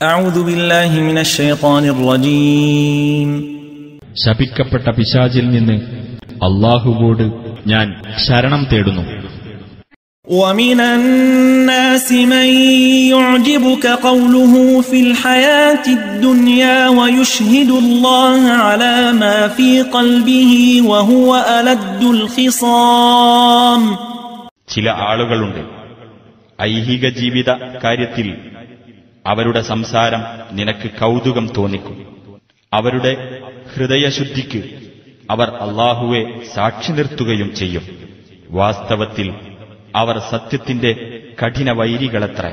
أعوذ بالله من الشيطان الرجيم ശപിക്കപ്പെട്ട പിശാചിൽ നിന്ന് അള്ളാഹുവോട് ഞാൻ ശരണം തേടുന്നു ومن الناس من يعجبك قوله في الحياة الدنيا ويشهد الله على ما في قلبه وهو ألد الخصام ചില ആളുകളുണ്ട് ഐഹിക ജീവിത കാര്യത്തിൽ അവരുടെ സംസാരം നിനക്ക് കൗതുകം തോന്നിക്കും. അവരുടെ ഹൃദയശുദ്ധിക്ക് അവർ അള്ളാഹുവെ സാക്ഷി നിർത്തുകയും ചെയ്യും. വാസ്തവത്തിൽ അവർ സത്യത്തിന്റെ കഠിന വൈരികളത്ര.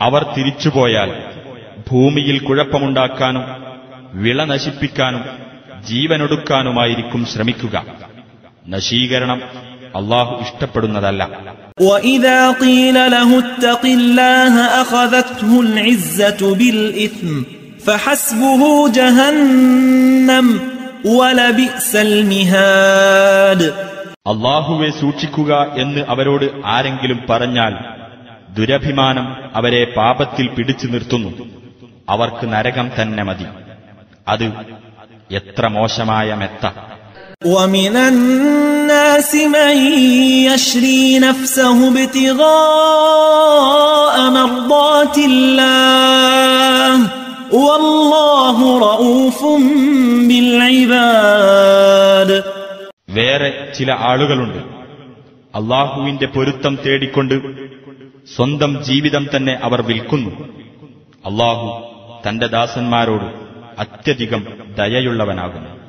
അവർ തിരിച്ചുപോയാൽ ഭൂമിയിൽ കുഴപ്പമുണ്ടാക്കാനും വിള നശിപ്പിക്കാനും ജീവനൊടുക്കാനുമായിരിക്കും ശ്രമിക്കുക. നശീകരണം അള്ളാഹു ഇഷ്ടപ്പെടുന്നതല്ല. അള്ളാഹുവെ സൂക്ഷിക്കുക എന്ന് അവരോട് ആരെങ്കിലും പറഞ്ഞാൽ ദുരഭിമാനം അവരെ പാപത്തിൽ പിടിച്ചു നിർത്തുന്നു. അവർക്ക് നരകം തന്നെ മതി അത് എത്ര മോശമായ മെത്ത ومن الناس من يشري نفسه ابتغاء مرضات الله والله رؤوف بالعباد വേറെ ചില ആളുകളുണ്ട് അള്ളാഹുവിന്റെ പൊരുത്തം തേടിക്കൊണ്ട് സ്വന്തം ജീവിതം തന്നെ അവർ വിൽക്കുന്നു അള്ളാഹു തന്റെ ദാസന്മാരോട് അത്യധികം ദയയുള്ളവനാകുന്നു.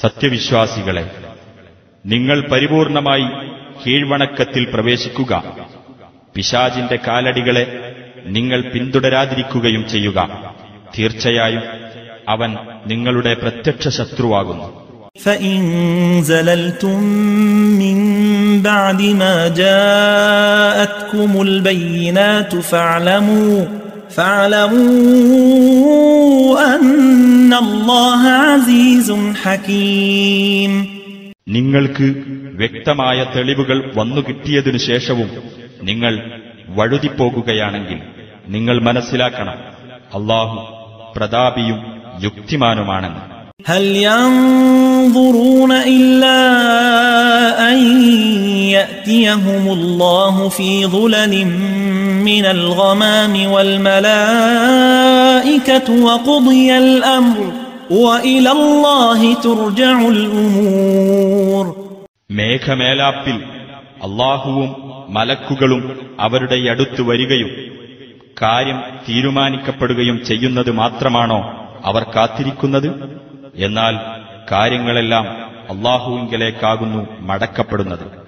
സത്യവിശ്വാസികളെ നിങ്ങൾ പരിപൂർണമായി കീഴ്വണക്കത്തിൽ പ്രവേശിക്കുക. പിശാജിന്റെ കാലടികളെ നിങ്ങൾ പിന്തുടരാതിരിക്കുകയും ചെയ്യുക തീർച്ചയായും അവൻ നിങ്ങളുടെ പ്രത്യക്ഷ ശത്രുവാകുന്നു فإن زللتم من بعد ما جاءتكم البينات فاعلموا فاعلموا أن الله عزيز حكيم നിങ്ങൾക്ക് വ്യക്തമായ തെളിവുകൾ വന്നുകിട്ടിയതിനു ശേഷവും നിങ്ങൾ വഴുതിപ്പോകുകയാണെങ്കിൽ നിങ്ങൾ മനസ്സിലാക്കണം അള്ളാഹു പ്രതാപിയും യുക്തിമാനുമാണെന്ന് هل ينظرون إلا أن يأتيهم الله في ظلل من الغمام والملائكة وقضي الأمر وإلى الله ترجع الأمور മേഘമേലാപ്പിൽ അള്ളാഹുവും മലക്കുകളും അവരുടെ അടുത്ത് വരികയും കാര്യം തീരുമാനിക്കപ്പെടുകയും ചെയ്യുന്നത് മാത്രമാണോ അവർ കാത്തിരിക്കുന്നത്? എന്നാൽ കാര്യങ്ങളെല്ലാം അള്ളാഹുവിങ്കലേക്കാകുന്നു മടക്കപ്പെടുന്നത്.